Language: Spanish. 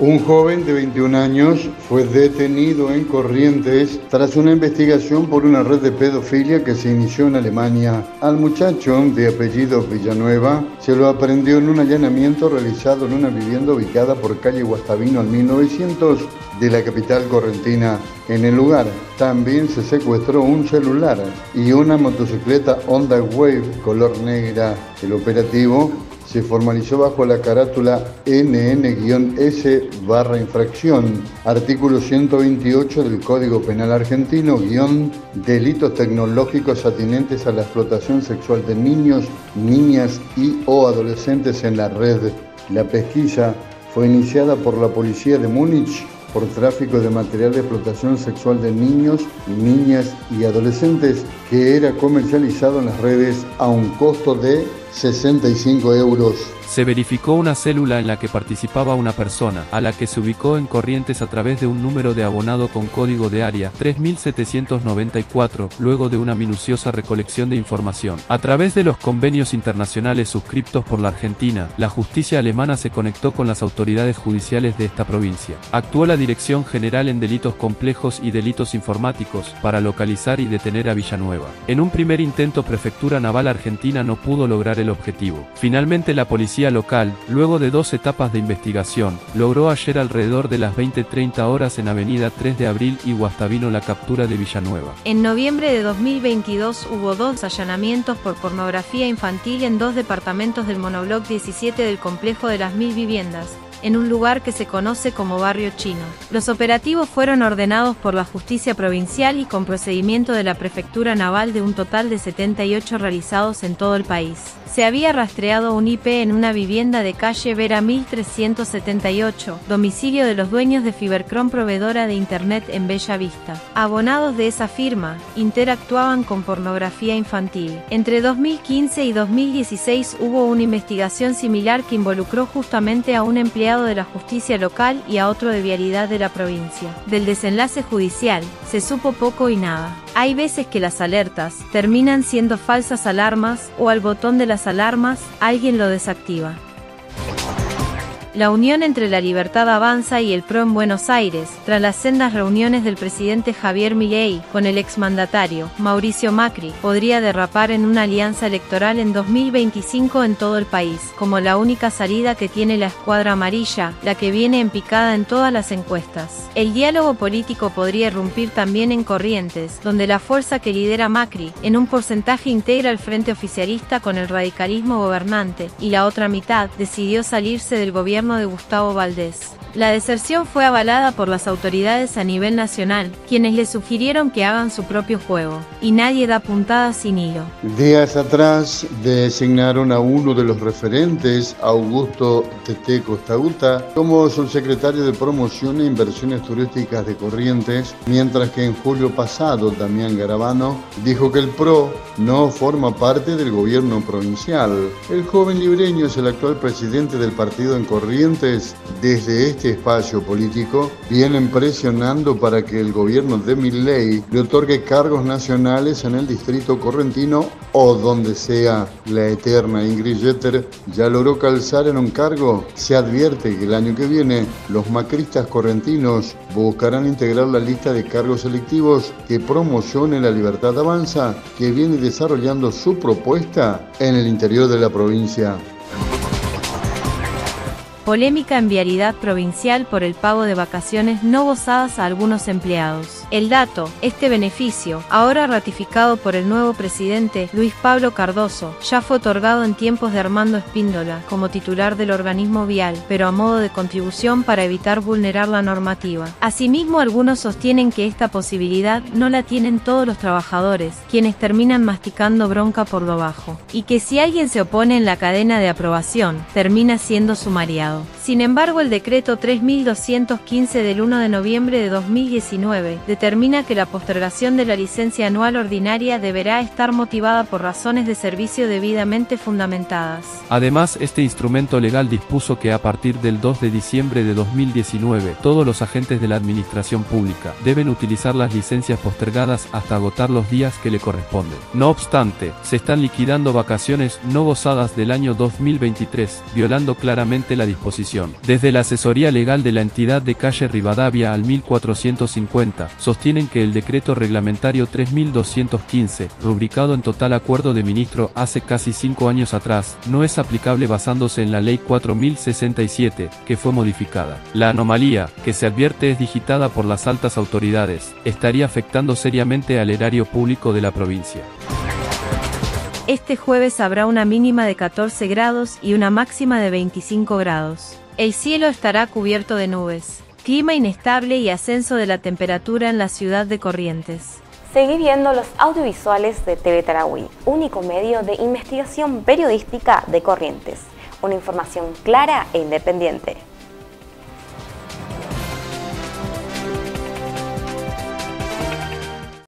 Un joven de 21 años fue detenido en Corrientes tras una investigación por una red de pedofilia que se inició en Alemania. Al muchacho, de apellido Villanueva, se lo aprendió en un allanamiento realizado en una vivienda ubicada por calle Guastavino al 1900 de la capital correntina. En el lugar también se secuestró un celular y una motocicleta Honda Wave color negra. El operativo se formalizó bajo la carátula NN-S barra infracción, artículo 128 del Código Penal Argentino, guion delitos tecnológicos atinentes a la explotación sexual de niños, niñas y o adolescentes en la red. La pesquisa fue iniciada por la policía de Múnich por tráfico de material de explotación sexual de niños, niñas y adolescentes que era comercializado en las redes a un costo de 65 euros. Se verificó una célula en la que participaba una persona, a la que se ubicó en Corrientes a través de un número de abonado con código de área 3794, luego de una minuciosa recolección de información. A través de los convenios internacionales suscriptos por la Argentina, la justicia alemana se conectó con las autoridades judiciales de esta provincia. Actuó la Dirección General en Delitos Complejos y Delitos Informáticos para localizar y detener a Villanueva. En un primer intento Prefectura Naval Argentina no pudo lograr el objetivo. Finalmente la policía local, luego de dos etapas de investigación, logró ayer alrededor de las 20-30 horas en Avenida 3 de Abril y Guastavino la captura de Villanueva. En noviembre de 2022 hubo dos allanamientos por pornografía infantil en dos departamentos del monobloc 17 del complejo de las mil viviendas, en un lugar que se conoce como Barrio Chino. Los operativos fueron ordenados por la Justicia Provincial y con procedimiento de la Prefectura Naval de un total de 78 realizados en todo el país. Se había rastreado un IP en una vivienda de calle Vera 1378, domicilio de los dueños de Fibercron proveedora de Internet en Bella Vista. Abonados de esa firma, interactuaban con pornografía infantil. Entre 2015 y 2016 hubo una investigación similar que involucró justamente a un empleado de la justicia local y a otro de vialidad de la provincia. Del desenlace judicial, se supo poco y nada. Hay veces que las alertas terminan siendo falsas alarmas o al botón de las alarmas alguien lo desactiva. La unión entre la Libertad Avanza y el PRO en Buenos Aires, tras las sendas reuniones del presidente Javier Milei con el exmandatario Mauricio Macri, podría derrapar en una alianza electoral en 2025 en todo el país, como la única salida que tiene la escuadra amarilla, la que viene en picada en todas las encuestas. El diálogo político podría irrumpir también en Corrientes, donde la fuerza que lidera Macri, en un porcentaje integra el frente oficialista con el radicalismo gobernante, y la otra mitad decidió salirse del gobierno de Gustavo Valdés. La deserción fue avalada por las autoridades a nivel nacional, quienes le sugirieron que hagan su propio juego, y nadie da puntada sin hilo. Días atrás designaron a uno de los referentes, Augusto Tete Costaguta, como subsecretario de Promoción e Inversiones Turísticas de Corrientes, mientras que en julio pasado Damián Garabano dijo que el PRO no forma parte del gobierno provincial. El joven libreño es el actual presidente del partido en Corrientes desde este este espacio político vienen presionando para que el gobierno de Milley le otorgue cargos nacionales en el distrito correntino o donde sea. La eterna Ingrid Jeter ya logró calzar en un cargo. Se advierte que el año que viene los macristas correntinos buscarán integrar la lista de cargos electivos que promocione la libertad avanza que viene desarrollando su propuesta en el interior de la provincia. Polémica en vialidad provincial por el pago de vacaciones no gozadas a algunos empleados. El dato, este beneficio, ahora ratificado por el nuevo presidente Luis Pablo Cardoso, ya fue otorgado en tiempos de Armando Espíndola como titular del organismo vial, pero a modo de contribución para evitar vulnerar la normativa. Asimismo, algunos sostienen que esta posibilidad no la tienen todos los trabajadores, quienes terminan masticando bronca por lo bajo, y que si alguien se opone en la cadena de aprobación, termina siendo sumariado. Sin embargo, el decreto 3215 del 1 de noviembre de 2019 determina que la postergación de la licencia anual ordinaria deberá estar motivada por razones de servicio debidamente fundamentadas. Además, este instrumento legal dispuso que a partir del 2 de diciembre de 2019, todos los agentes de la administración pública deben utilizar las licencias postergadas hasta agotar los días que le corresponden. No obstante, se están liquidando vacaciones no gozadas del año 2023, violando claramente la Desde la asesoría legal de la entidad de calle Rivadavia al 1450, sostienen que el decreto reglamentario 3215, rubricado en total acuerdo de ministro hace casi cinco años atrás, no es aplicable basándose en la ley 4067, que fue modificada. La anomalía, que se advierte es digitada por las altas autoridades, estaría afectando seriamente al erario público de la provincia. Este jueves habrá una mínima de 14 grados y una máxima de 25 grados. El cielo estará cubierto de nubes. Clima inestable y ascenso de la temperatura en la ciudad de Corrientes. Seguí viendo los audiovisuales de TV Tarahui, único medio de investigación periodística de Corrientes. Una información clara e independiente.